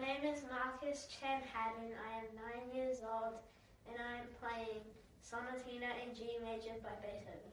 My name is Marcus Chen Haddon. I am nine years old and I am playing Sonatina in G major by Beethoven.